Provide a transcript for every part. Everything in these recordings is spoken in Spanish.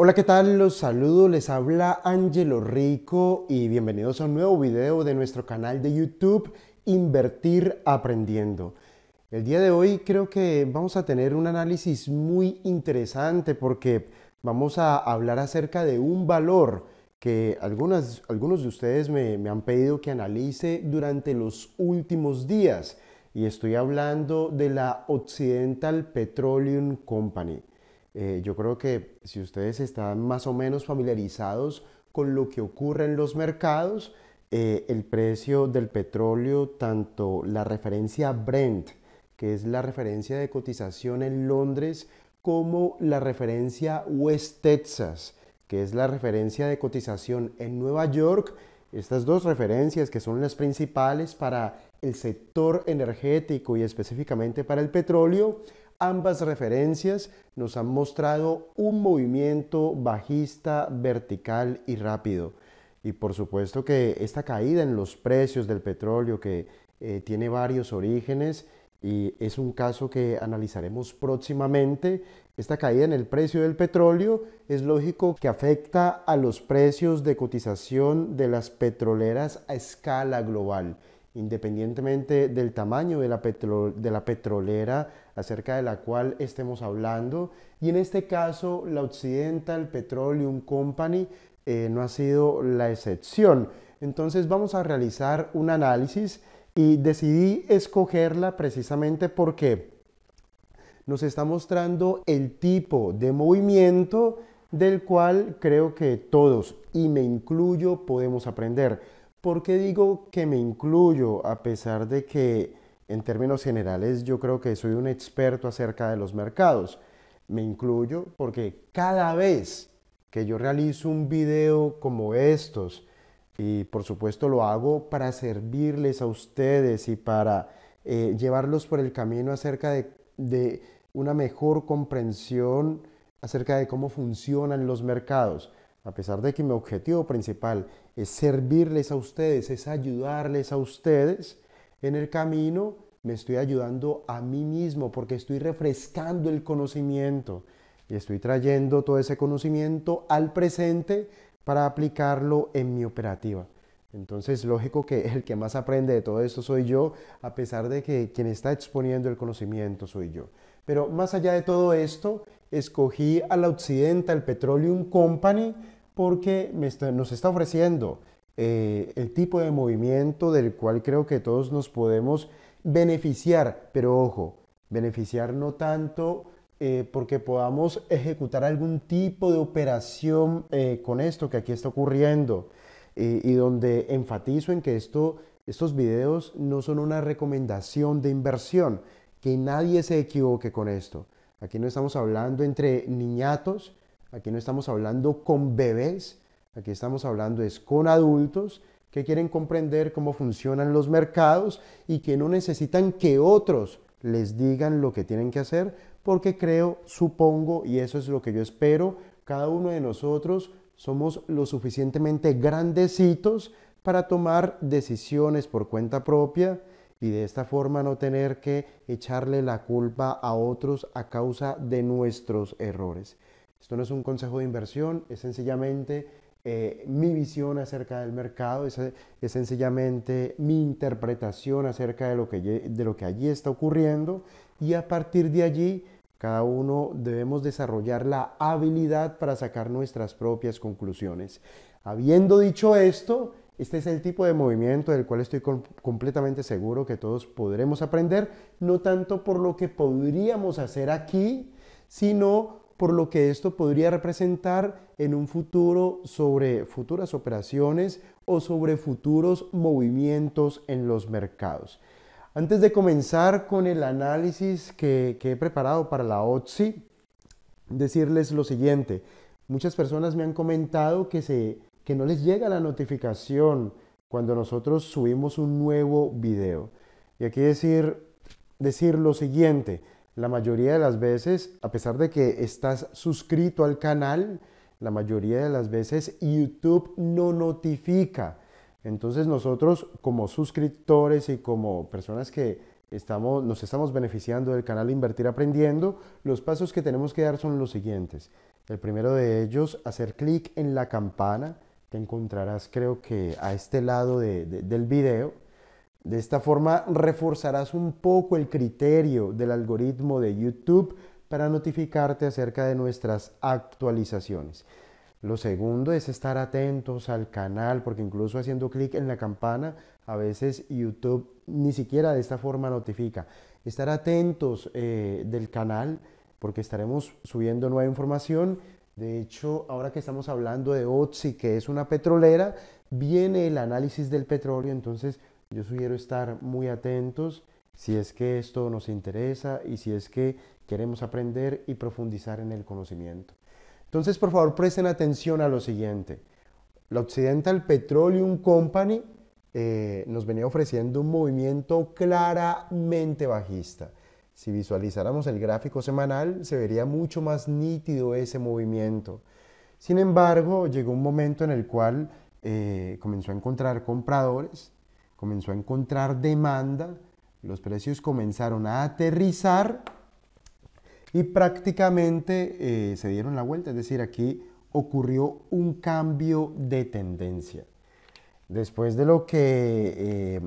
Hola, ¿qué tal? Los saludo, les habla Angelo Rico y bienvenidos a un nuevo video de nuestro canal de YouTube Invertir Aprendiendo. El día de hoy creo que vamos a tener un análisis muy interesante porque vamos a hablar acerca de un valor que algunos de ustedes me, me han pedido que analice durante los últimos días y estoy hablando de la Occidental Petroleum Company. Eh, yo creo que si ustedes están más o menos familiarizados con lo que ocurre en los mercados, eh, el precio del petróleo, tanto la referencia Brent, que es la referencia de cotización en Londres, como la referencia West Texas, que es la referencia de cotización en Nueva York, estas dos referencias que son las principales para el sector energético y específicamente para el petróleo, Ambas referencias nos han mostrado un movimiento bajista vertical y rápido. Y por supuesto que esta caída en los precios del petróleo que eh, tiene varios orígenes y es un caso que analizaremos próximamente, esta caída en el precio del petróleo es lógico que afecta a los precios de cotización de las petroleras a escala global independientemente del tamaño de la, de la, petrolera acerca de la cual estemos hablando. Y en este caso, la Occidental Petroleum Company eh, no ha sido la excepción. Entonces vamos a realizar un análisis y decidí escogerla precisamente porque nos está mostrando el tipo de movimiento del cual creo que todos, y me incluyo, podemos aprender. ¿Por qué digo que me incluyo a pesar de que en términos generales yo creo que soy un experto acerca de los mercados? Me incluyo porque cada vez que yo realizo un video como estos, y por supuesto lo hago para servirles a ustedes y para eh, llevarlos por el camino acerca de, de una mejor comprensión acerca de cómo funcionan los mercados a pesar de que mi objetivo principal es servirles a ustedes, es ayudarles a ustedes, en el camino me estoy ayudando a mí mismo porque estoy refrescando el conocimiento y estoy trayendo todo ese conocimiento al presente para aplicarlo en mi operativa. Entonces, lógico que el que más aprende de todo esto soy yo, a pesar de que quien está exponiendo el conocimiento soy yo. Pero más allá de todo esto, escogí a la Occidental Petroleum Company porque nos está ofreciendo eh, el tipo de movimiento del cual creo que todos nos podemos beneficiar, pero ojo, beneficiar no tanto eh, porque podamos ejecutar algún tipo de operación eh, con esto que aquí está ocurriendo y donde enfatizo en que esto, estos videos no son una recomendación de inversión, que nadie se equivoque con esto. Aquí no estamos hablando entre niñatos, Aquí no estamos hablando con bebés, aquí estamos hablando es con adultos que quieren comprender cómo funcionan los mercados y que no necesitan que otros les digan lo que tienen que hacer, porque creo, supongo, y eso es lo que yo espero, cada uno de nosotros somos lo suficientemente grandecitos para tomar decisiones por cuenta propia y de esta forma no tener que echarle la culpa a otros a causa de nuestros errores. Esto no es un consejo de inversión, es sencillamente eh, mi visión acerca del mercado, es, es, sencillamente mi interpretación acerca de lo, que, de lo que allí está ocurriendo y a partir de allí cada uno debemos desarrollar la habilidad para sacar nuestras propias conclusiones. Habiendo dicho esto, este es el tipo de movimiento del cual estoy completamente seguro que todos podremos aprender, no tanto por lo que podríamos hacer aquí, sino por lo que esto podría representar en un futuro sobre futuras operaciones o sobre futuros movimientos en los mercados. Antes de comenzar con el análisis que, he preparado para la OTSI, decirles lo siguiente. Muchas personas me han comentado que, se, que no les llega la notificación cuando nosotros subimos un nuevo video. Y aquí decir, decir lo siguiente, la mayoría de las veces, a pesar de que estás suscrito al canal, la mayoría de las veces YouTube no notifica. Entonces nosotros como suscriptores y como personas que estamos, nos estamos beneficiando del canal Invertir Aprendiendo, los pasos que tenemos que dar son los siguientes. El primero de ellos, hacer clic en la campana que encontrarás creo que a este lado del video. De esta forma reforzarás un poco el criterio del algoritmo de YouTube para notificarte acerca de nuestras actualizaciones. Lo segundo es estar atentos al canal, porque incluso haciendo clic en la campana, a veces YouTube ni siquiera de esta forma notifica. Estar atentos eh, del canal, porque estaremos subiendo nueva información. De hecho, ahora que estamos hablando de OTSI, que es una petrolera, viene el análisis del petróleo, entonces yo sugiero estar muy atentos si es que esto nos interesa y si es que queremos aprender y profundizar en el conocimiento. Entonces, por favor, presten atención a lo siguiente. La Occidental Petroleum Company eh, nos venía ofreciendo un movimiento claramente bajista. Si visualizáramos el gráfico semanal, se vería mucho más nítido ese movimiento. Sin embargo, llegó un momento en el cual eh, comenzó a encontrar compradores, comenzó a encontrar demanda, los precios comenzaron a aterrizar y prácticamente eh, se dieron la vuelta, es decir, aquí ocurrió un cambio de tendencia. Después de lo que, eh,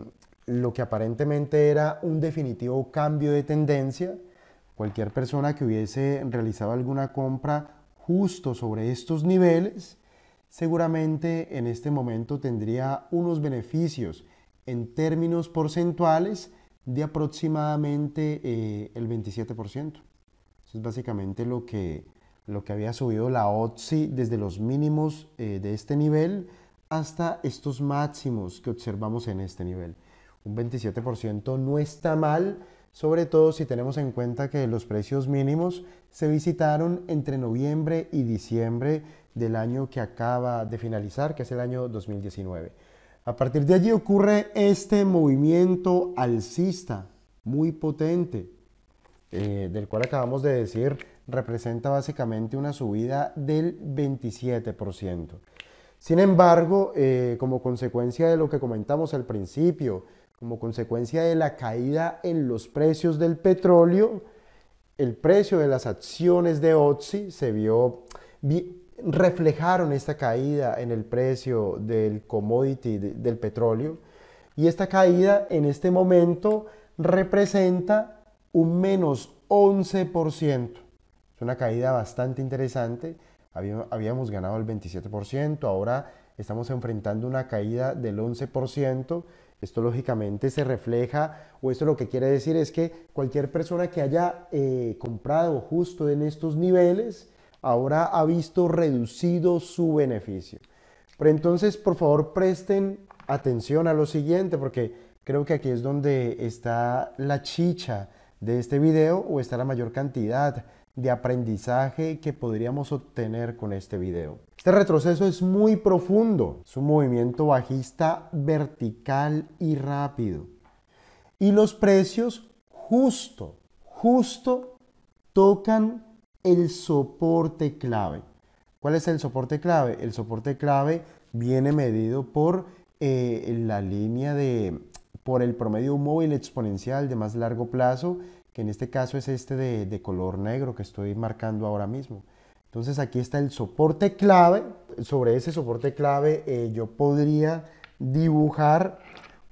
lo que aparentemente era un definitivo cambio de tendencia, cualquier persona que hubiese realizado alguna compra justo sobre estos niveles, seguramente en este momento tendría unos beneficios en términos porcentuales de aproximadamente eh, el 27% es básicamente lo que, lo que había subido la OTSI desde los mínimos eh, de este nivel hasta estos máximos que observamos en este nivel. Un 27% no está mal, sobre todo si tenemos en cuenta que los precios mínimos se visitaron entre noviembre y diciembre del año que acaba de finalizar, que es el año 2019. A partir de allí ocurre este movimiento alcista muy potente, eh, del cual acabamos de decir, representa básicamente una subida del 27%. Sin embargo, eh, como consecuencia de lo que comentamos al principio, como consecuencia de la caída en los precios del petróleo, el precio de las acciones de OTSI se vio, reflejaron esta caída en el precio del commodity del petróleo y esta caída en este momento representa un menos 11%. Es una caída bastante interesante. Habíamos ganado el 27%, ahora estamos enfrentando una caída del 11%. Esto lógicamente se refleja, o esto lo que quiere decir es que cualquier persona que haya eh, comprado justo en estos niveles, ahora ha visto reducido su beneficio. Pero entonces, por favor, presten atención a lo siguiente, porque creo que aquí es donde está la chicha de este video o está la mayor cantidad de aprendizaje que podríamos obtener con este video. Este retroceso es muy profundo, es un movimiento bajista vertical y rápido. Y los precios justo, justo tocan el soporte clave. ¿Cuál es el soporte clave? El soporte clave viene medido por eh, la línea de por el promedio móvil exponencial de más largo plazo, que en este caso es este de, color negro que estoy marcando ahora mismo. Entonces aquí está el soporte clave. Sobre ese soporte clave eh, yo podría dibujar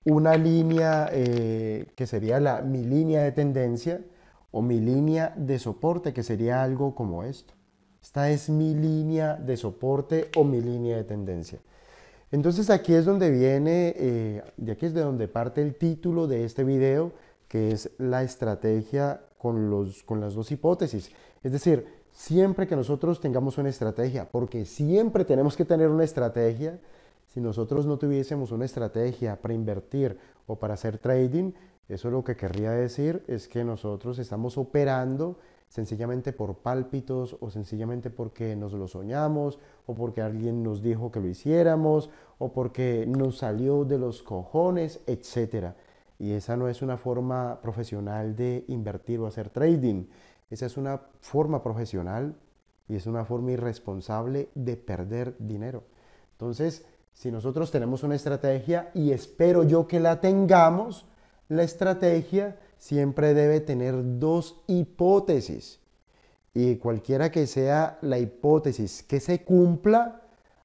una línea eh, que sería la, mi línea de tendencia o mi línea de soporte que sería algo como esto. Esta es mi línea de soporte o mi línea de tendencia. Entonces aquí es donde viene, eh, de aquí es de donde parte el título de este video, que es la estrategia con, los, con las dos hipótesis. Es decir, siempre que nosotros tengamos una estrategia, porque siempre tenemos que tener una estrategia, si nosotros no tuviésemos una estrategia para invertir o para hacer trading, eso lo que querría decir es que nosotros estamos operando sencillamente por pálpitos o sencillamente porque nos lo soñamos o porque alguien nos dijo que lo hiciéramos o porque nos salió de los cojones, etc. Y esa no es una forma profesional de invertir o hacer trading. Esa es una forma profesional y es una forma irresponsable de perder dinero. Entonces, si nosotros tenemos una estrategia y espero yo que la tengamos, la estrategia siempre debe tener dos hipótesis. y cualquiera que sea la hipótesis que se cumpla,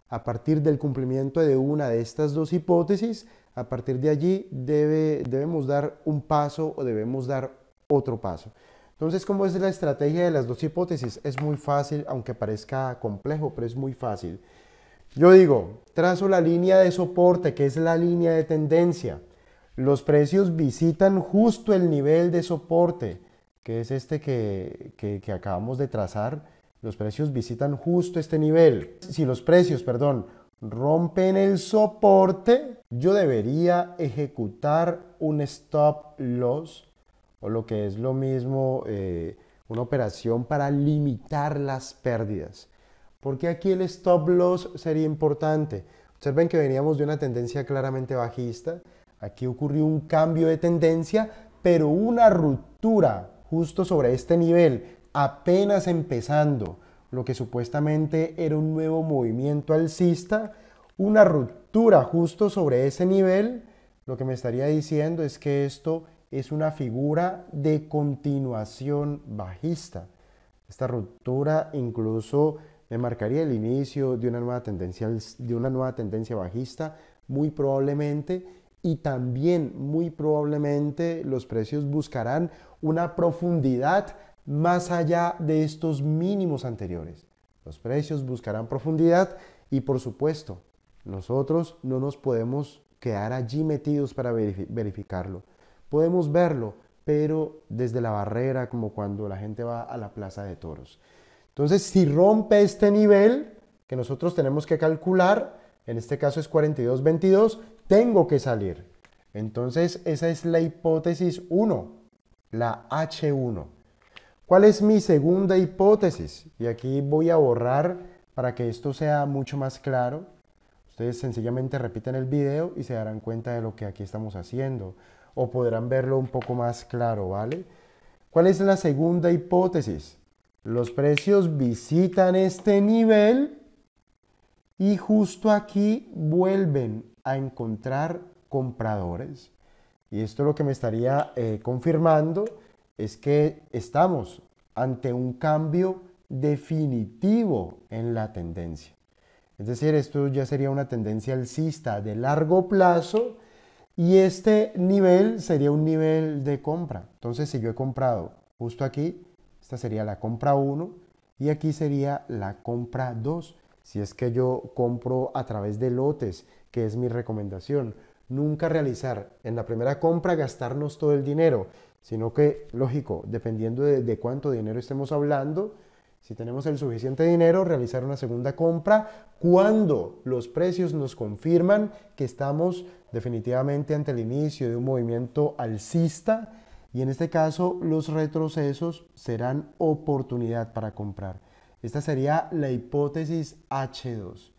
a partir del cumplimiento de una de estas dos hipótesis, a partir de allí debe, debemos dar un paso o debemos dar otro paso. Entonces, ¿cómo es la estrategia de las dos hipótesis? Es muy fácil, aunque parezca complejo, pero es muy fácil. Yo digo, trazo la línea de soporte, que es la línea de tendencia. Los precios visitan justo el nivel de soporte, que es este que, que acabamos de trazar. Los precios visitan justo este nivel. Si los precios, perdón, rompen el soporte, yo debería ejecutar un stop loss o lo que es lo mismo eh, una operación para limitar las pérdidas. Porque aquí el stop loss sería importante. Observen que veníamos de una tendencia claramente bajista. Aquí ocurrió un cambio de tendencia, pero una ruptura justo sobre este nivel, apenas empezando lo que supuestamente era un nuevo movimiento alcista, una ruptura justo sobre ese nivel, lo que me estaría diciendo es que esto es una figura de continuación bajista. Esta ruptura incluso me marcaría el inicio de una nueva tendencia, de una nueva tendencia bajista, muy probablemente, y también muy probablemente los precios buscarán una profundidad más allá de estos mínimos anteriores. Los precios buscarán profundidad y por supuesto, nosotros no nos podemos quedar allí metidos para verificarlo. Podemos verlo, pero desde la barrera, como cuando la gente va a la plaza de toros. Entonces, si rompe este nivel que nosotros tenemos que calcular, en este caso es 42.22, tengo que salir. Entonces, esa es la hipótesis 1, la H1. ¿Cuál es mi segunda hipótesis? Y aquí voy a borrar para que esto sea mucho más claro. Ustedes sencillamente repiten el video y se darán cuenta de lo que aquí estamos haciendo o podrán verlo un poco más claro, ¿vale? ¿Cuál es la segunda hipótesis? Los precios visitan este nivel y justo aquí vuelven a encontrar compradores. Y esto lo que me estaría eh, confirmando es que estamos ante un cambio definitivo en la tendencia. Es decir, esto ya sería una tendencia alcista de largo plazo y este nivel sería un nivel de compra. Entonces, si yo he comprado justo aquí, esta sería la compra 1 y aquí sería la compra 2. Si es que yo compro a través de lotes, que es mi recomendación. Nunca realizar en la primera compra gastarnos todo el dinero, sino que, lógico, dependiendo de, cuánto dinero estemos hablando, si tenemos el suficiente dinero, realizar una segunda compra cuando los precios nos confirman que estamos definitivamente ante el inicio de un movimiento alcista y en este caso los retrocesos serán oportunidad para comprar. Esta sería la hipótesis H2.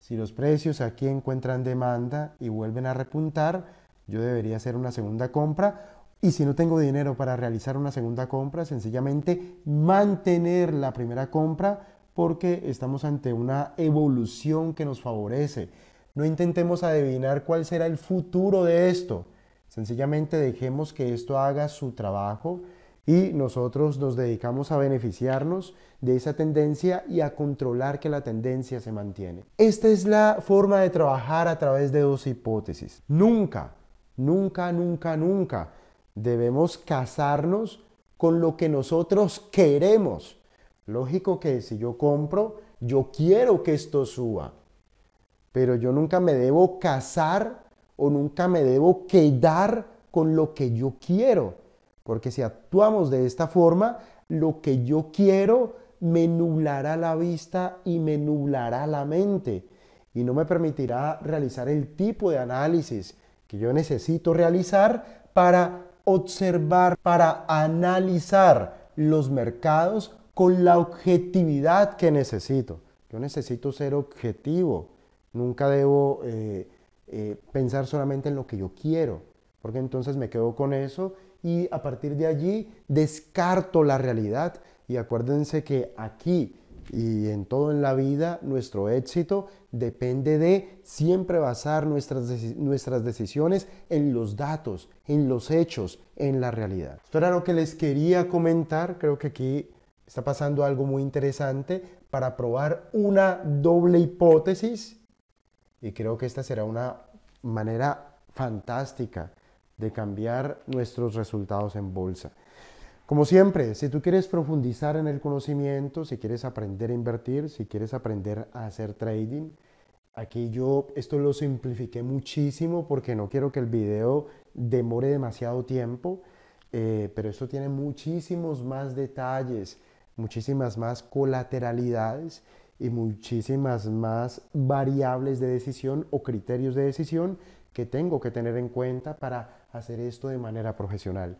Si los precios aquí encuentran demanda y vuelven a repuntar, yo debería hacer una segunda compra y si no tengo dinero para realizar una segunda compra, sencillamente mantener la primera compra porque estamos ante una evolución que nos favorece. No intentemos adivinar cuál será el futuro de esto. Sencillamente dejemos que esto haga su trabajo y nosotros nos dedicamos a beneficiarnos de esa tendencia y a controlar que la tendencia se mantiene. Esta es la forma de trabajar a través de dos hipótesis. Nunca, nunca, nunca, nunca debemos casarnos con lo que nosotros queremos. Lógico que si yo compro, yo quiero que esto suba, pero yo nunca me debo casar o nunca me debo quedar con lo que yo quiero, porque si actuamos de esta forma, lo que yo quiero me nublará la vista y me nublará la mente y no me permitirá realizar el tipo de análisis que yo necesito realizar para observar, para analizar los mercados con la objetividad que necesito. Yo necesito ser objetivo. Nunca debo eh, eh, pensar solamente en lo que yo quiero, porque entonces me quedo con eso y a partir de allí descarto la realidad. Y acuérdense que aquí y en todo en la vida nuestro éxito depende de siempre basar nuestras, nuestras decisiones en los datos, en los hechos, en la realidad. Esto era lo que les quería comentar. Creo que aquí está pasando algo muy interesante para probar una doble hipótesis y creo que esta será una manera fantástica de cambiar nuestros resultados en bolsa. Como siempre, si tú quieres profundizar en el conocimiento, si quieres aprender a invertir, si quieres aprender a hacer trading, aquí yo esto lo simplifiqué muchísimo porque no quiero que el video demore demasiado tiempo, eh, pero esto tiene muchísimos más detalles, muchísimas más colateralidades y muchísimas más variables de decisión o criterios de decisión que tengo que tener en cuenta para hacer esto de manera profesional.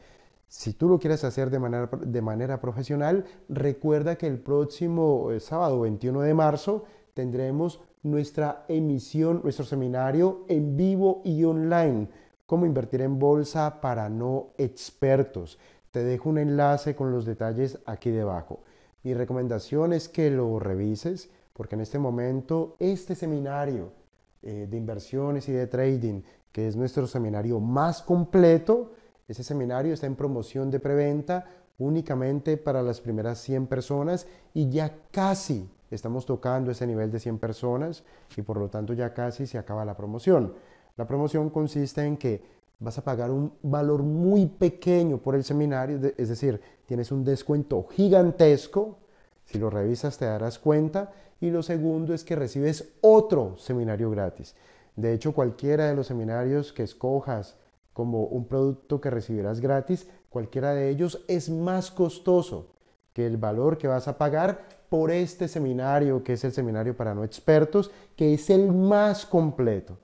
Si tú lo quieres hacer de manera, de manera profesional, recuerda que el próximo eh, sábado 21 de marzo tendremos nuestra emisión, nuestro seminario en vivo y online, cómo invertir en bolsa para no expertos. Te dejo un enlace con los detalles aquí debajo. Mi recomendación es que lo revises porque en este momento este seminario eh, de inversiones y de trading, que es nuestro seminario más completo, ese seminario está en promoción de preventa únicamente para las primeras 100 personas y ya casi estamos tocando ese nivel de 100 personas y por lo tanto ya casi se acaba la promoción. La promoción consiste en que vas a pagar un valor muy pequeño por el seminario, es decir, tienes un descuento gigantesco, si lo revisas te darás cuenta, y lo segundo es que recibes otro seminario gratis. De hecho, cualquiera de los seminarios que escojas como un producto que recibirás gratis, cualquiera de ellos es más costoso que el valor que vas a pagar por este seminario, que es el seminario para no expertos, que es el más completo.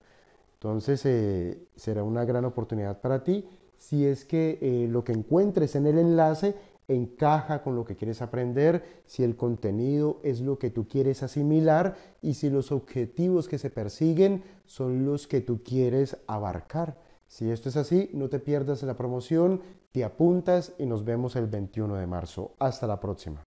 Entonces eh, será una gran oportunidad para ti si es que eh, lo que encuentres en el enlace encaja con lo que quieres aprender, si el contenido es lo que tú quieres asimilar y si los objetivos que se persiguen son los que tú quieres abarcar. Si esto es así, no te pierdas la promoción, te apuntas y nos vemos el 21 de marzo. Hasta la próxima.